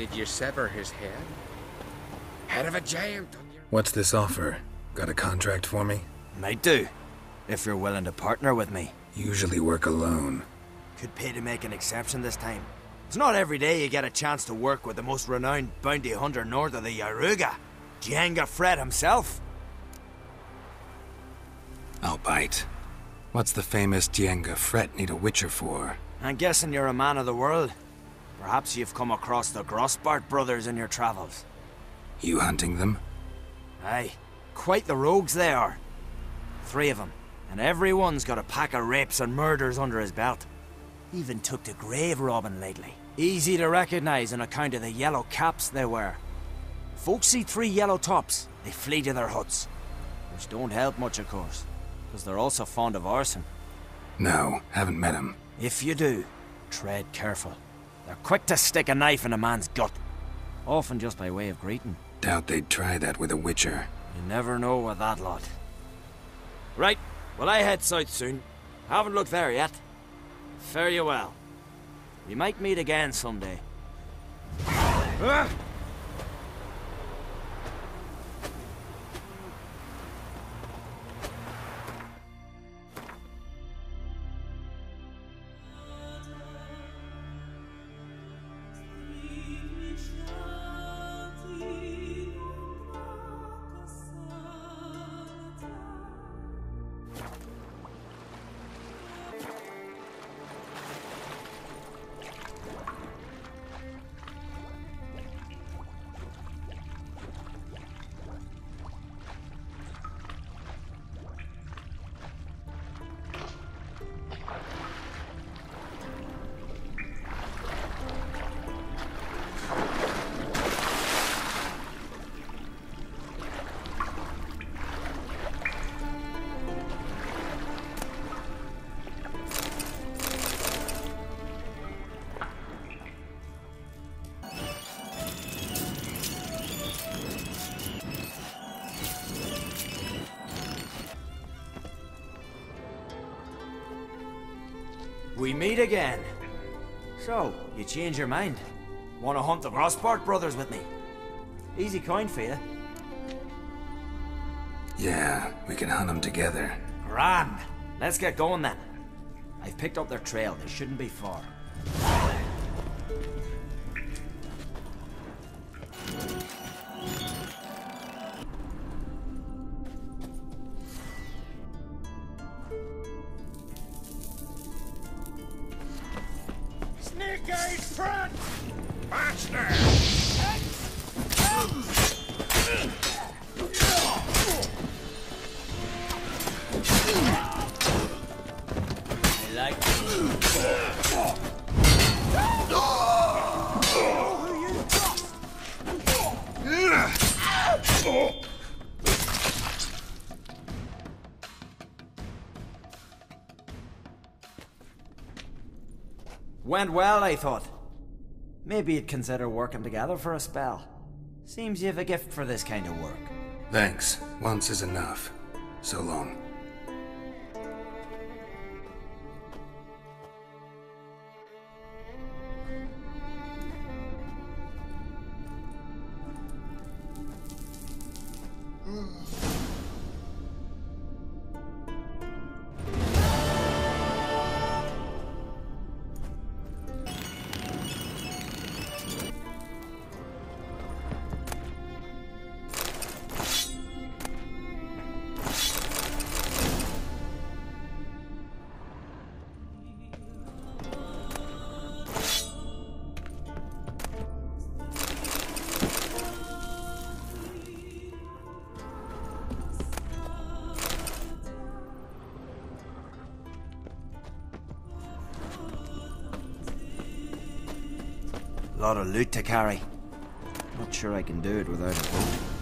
Did you sever his head? Head of a giant on your... What's this offer? Got a contract for me? Might do. If you're willing to partner with me. Usually work alone. Could pay to make an exception this time. It's not every day you get a chance to work with the most renowned bounty hunter north of the Yaruga, Djenge Frett himself. I'll bite. What's the famous Djenge Frett need a witcher for? I'm guessing you're a man of the world. Perhaps you've come across the Grossbart brothers in your travels. You hunting them? Aye, quite the rogues they are. Three of them, and every one's got a pack of rapes and murders under his belt. Even took to grave robbing lately. Easy to recognize on account of the yellow caps they wear. Folks see three yellow tops, they flee to their huts. Which don't help much, of course, because they're also fond of arson. No, haven't met him. If you do, tread careful. They're quick to stick a knife in a man's gut. Often just by way of greeting. Doubt they'd try that with a witcher. You never know with that lot. Right, well I head south soon. Haven't looked there yet. Fare you well. We might meet again someday. Ah! We meet again. So, you change your mind? Want to hunt the Grossbart brothers with me? Easy coin for you. Yeah, we can hunt them together. Grand. Let's get going then. I've picked up their trail. They shouldn't be far. Eyes front! Master! Went well, I thought. Maybe you'd consider working together for a spell. Seems you have a gift for this kind of work. Thanks. Once is enough. So long. Lot of loot to carry. Not sure I can do it without a boat.